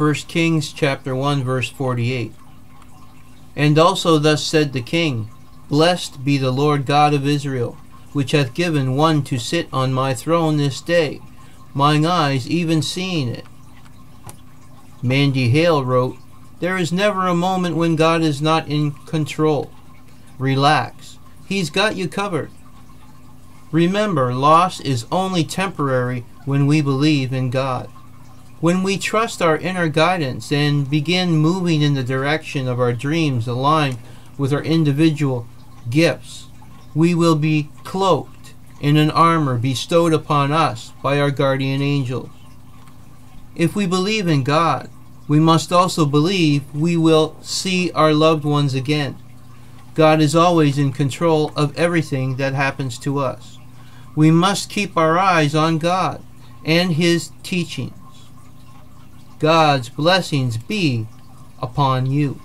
1 Kings chapter 1 verse 48. And also thus said the king, Blessed be the Lord God of Israel, which hath given one to sit on my throne this day, mine eyes even seeing it. Mandy Hale wrote, There is never a moment when God is not in control. Relax. He's got you covered. Remember, loss is only temporary when we believe in God. When we trust our inner guidance and begin moving in the direction of our dreams aligned with our individual gifts, we will be cloaked in an armor bestowed upon us by our guardian angels. If we believe in God, we must also believe we will see our loved ones again. God is always in control of everything that happens to us. We must keep our eyes on God and His teachings. God's blessings be upon you.